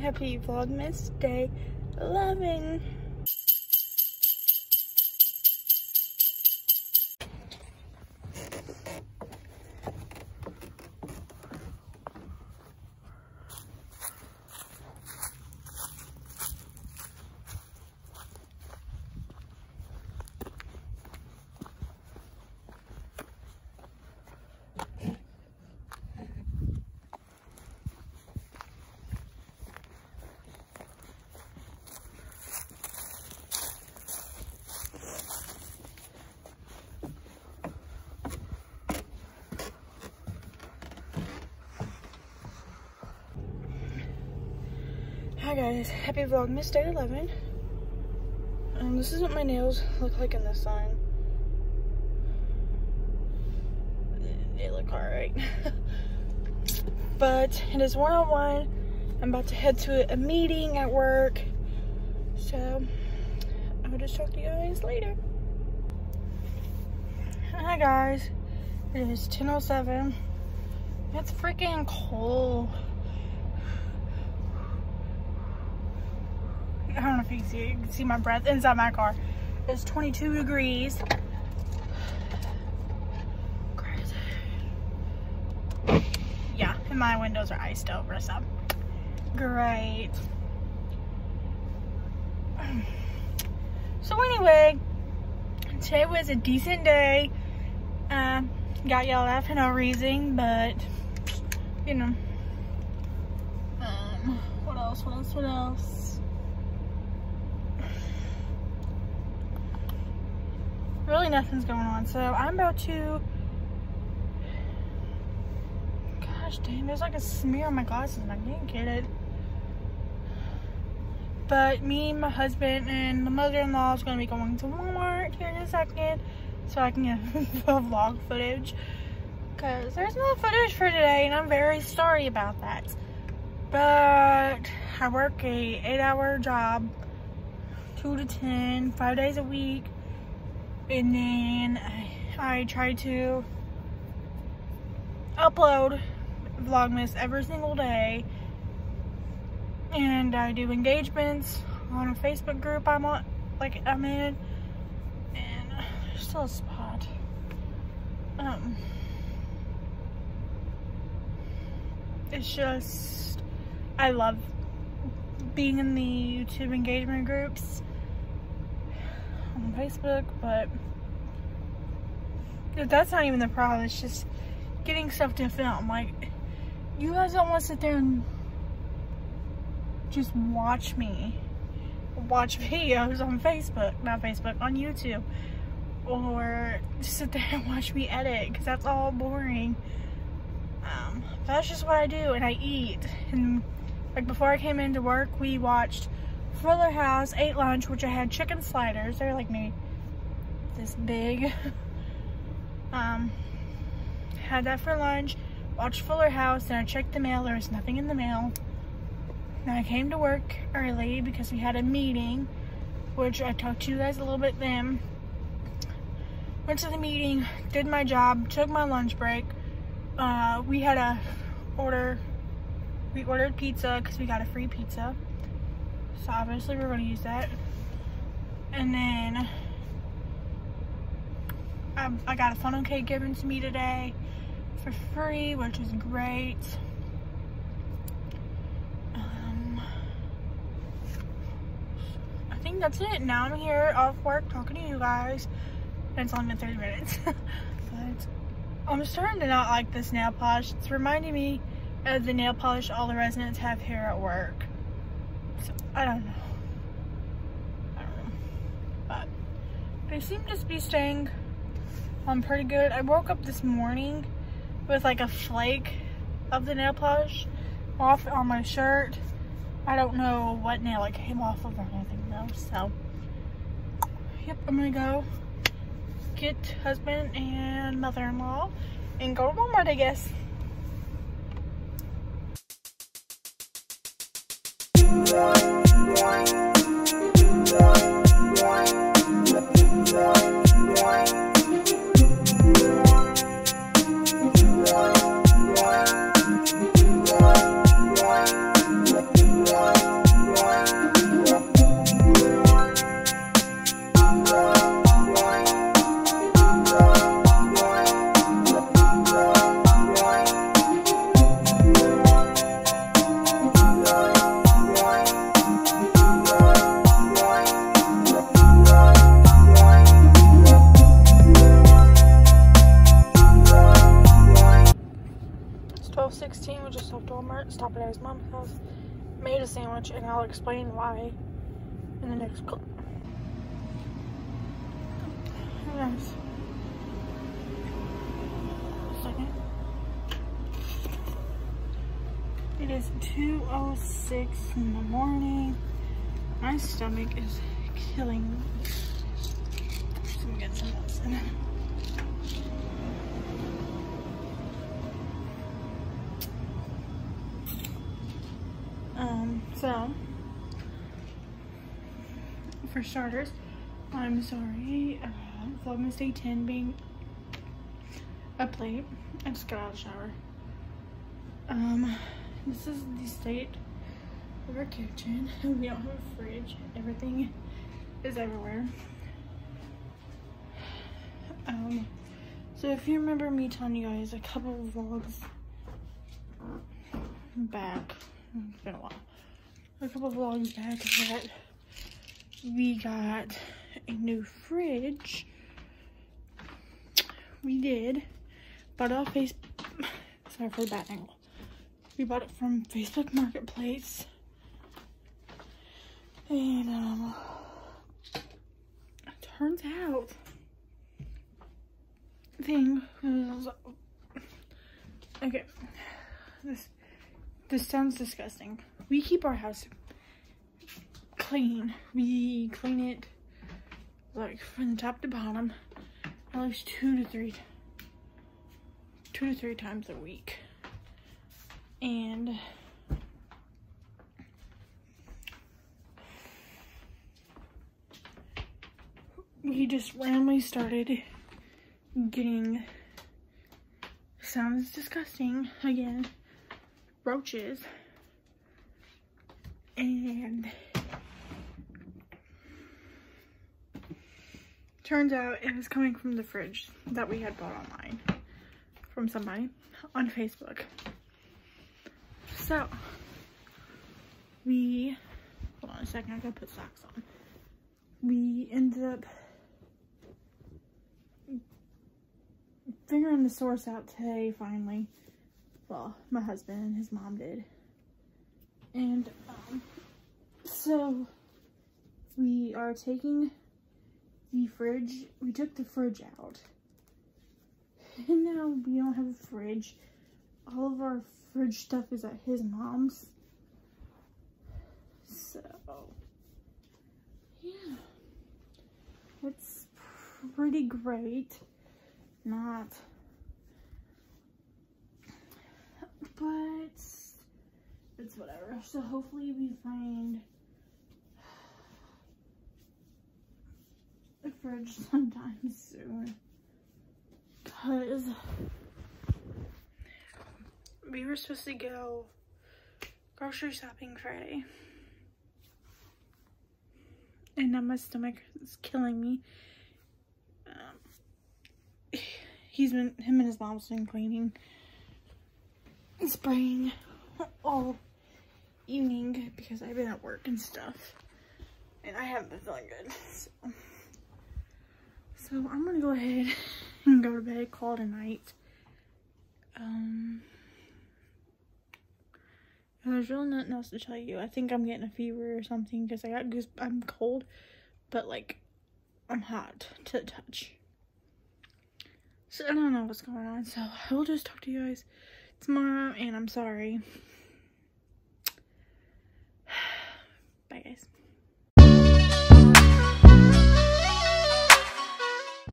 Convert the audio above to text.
Happy Vlogmas Day 11. Guys, happy Vlogmas Day 11. Um, this is what my nails look like in the sun. They look alright. but it is one-on-one. I'm about to head to a meeting at work. So, I'll just talk to you guys later. Hi guys, it is 10.07. It's freaking cold. I don't know if you can see it. You can see my breath inside my car. It's 22 degrees. Crazy. Yeah, and my windows are iced over, so great. So anyway, today was a decent day. Um, got yelled at for no reason, but you know. Um, what else? What else? What else? Really nothing's going on. So I'm about to, gosh dang, there's like a smear on my glasses and I can't get it. But me, my husband, and the mother-in-law is going to be going to Walmart here in a second so I can get the vlog footage. Because there's no footage for today and I'm very sorry about that. But I work a 8-hour job, 2 to 10, 5 days a week and then I, I try to upload Vlogmas every single day. And I do engagements on a Facebook group I'm on, like I'm in. And there's still a spot. Um it's just I love being in the YouTube engagement groups on Facebook, but that's not even the problem. It's just getting stuff to film. Like, you guys don't want to sit there and just watch me. Watch videos on Facebook, not Facebook, on YouTube. Or just sit there and watch me edit, because that's all boring. Um, that's just what I do, and I eat. And, like, before I came into work, we watched Fuller House, ate lunch, which I had chicken sliders. They're like maybe this big. um, had that for lunch. Watched Fuller House, and I checked the mail. There was nothing in the mail. Then I came to work early because we had a meeting, which I talked to you guys a little bit then. Went to the meeting, did my job, took my lunch break. Uh, we had a order, we ordered pizza because we got a free pizza. So obviously we're going to use that. And then I, I got a funnel cake given to me today for free, which is great. Um, I think that's it. Now I'm here off work talking to you guys. And it's only been 30 minutes. but I'm starting to not like this nail polish. It's reminding me of the nail polish all the residents have here at work. I don't know. I don't know. But they seem to be staying on pretty good. I woke up this morning with like a flake of the nail polish off on my shirt. I don't know what nail it came off of or anything though. So, yep, I'm gonna go get husband and mother-in-law and go to Walmart, I guess. Bye. His mom's house, made a sandwich, and I'll explain why in the next clip. Yes. It is 2.06 in the morning. My stomach is killing me. So I'm get some medicine. Um, so, for starters, I'm sorry, uh, Vlogmas Day 10 being up late. I just got out of the shower. Um, this is the state of our kitchen. We don't have a fridge. Everything is everywhere. Um, so if you remember me telling you guys a couple of vlogs back, it's been a while, a couple of vlogs back that we got a new fridge. We did, but off Facebook, sorry for the bad angle. We bought it from Facebook Marketplace. And, um, turns out, thing was, okay, this, this sounds disgusting. We keep our house clean. We clean it, like, from the top to bottom, at least two to three, two to three times a week. And we just randomly started getting sounds disgusting again. Roaches and turns out it was coming from the fridge that we had bought online from somebody on Facebook so, we, hold on a second, I gotta put socks on. We ended up figuring the source out today, finally. Well, my husband and his mom did. And, um, so, we are taking the fridge, we took the fridge out. And now we don't have a fridge. All of our fridge stuff is at his mom's. So, yeah. It's pretty great. Not. But, it's whatever. So hopefully we find a fridge sometime soon. Because we were supposed to go grocery shopping Friday. And now my stomach is killing me. Um, he's been, him and his mom's been cleaning and spraying all evening because I've been at work and stuff. And I haven't been feeling good. So, so I'm gonna go ahead and go to bed, call it a night. Um, there's really nothing else to tell you. I think I'm getting a fever or something because I got goose. I'm cold, but like I'm hot to the touch. So I don't know what's going on. So I will just talk to you guys tomorrow, and I'm sorry. Bye guys.